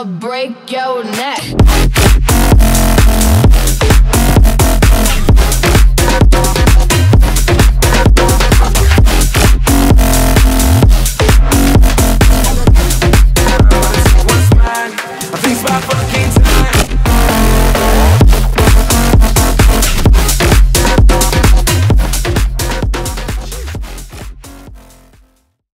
I'ma break your neck. my fucking